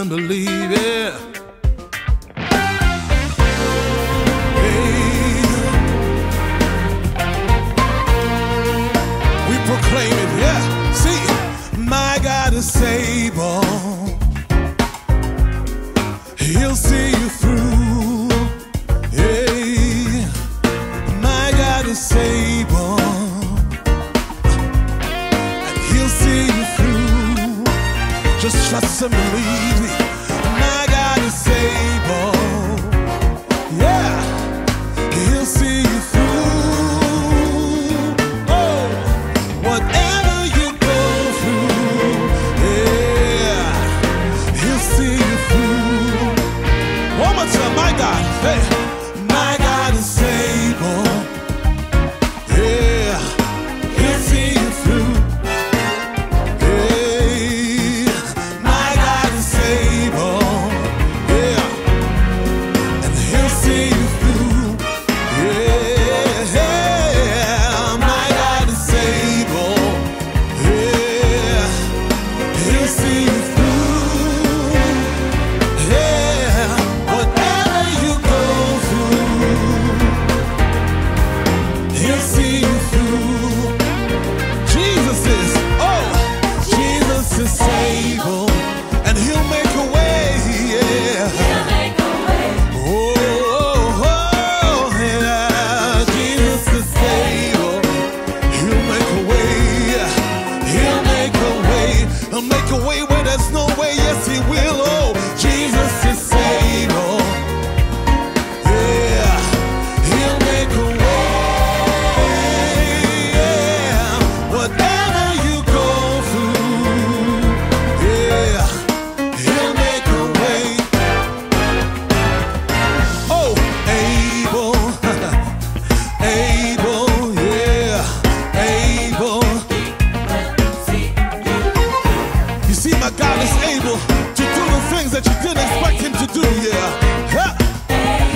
and believe it. Hey. We proclaim it, yeah. See, my God is able. Just trust and believe me. My God is able. Yeah, he'll see you through. Oh, whatever you go through. Yeah, he'll see you through. One more time, my God. Hey, see way where there's no way. Yes, He will. Oh, Jesus is able. Is able to do the things that you didn't expect Him to do, yeah. Yeah.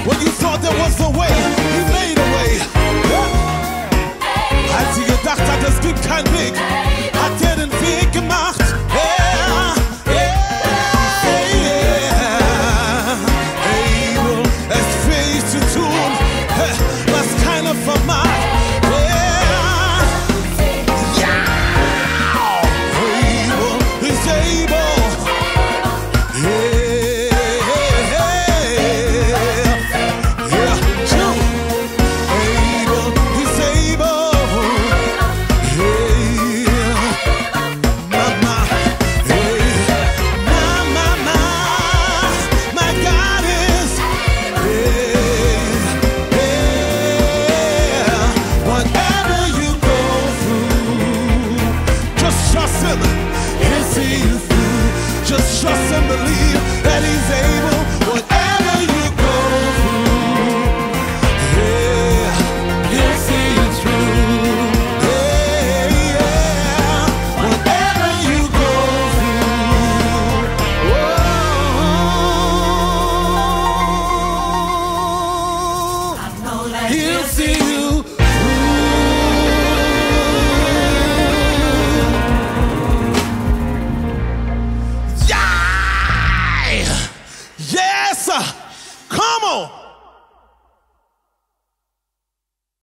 When you thought there was no way, He made a way. Yeah. Als ihr gedacht habt, es gibt keinen Weg, hat er den Weg gemacht. Yeah, yeah, yeah. Able, es fähig zu tun, was keiner vermag. Trust and believe that He's able. Yes. Come on.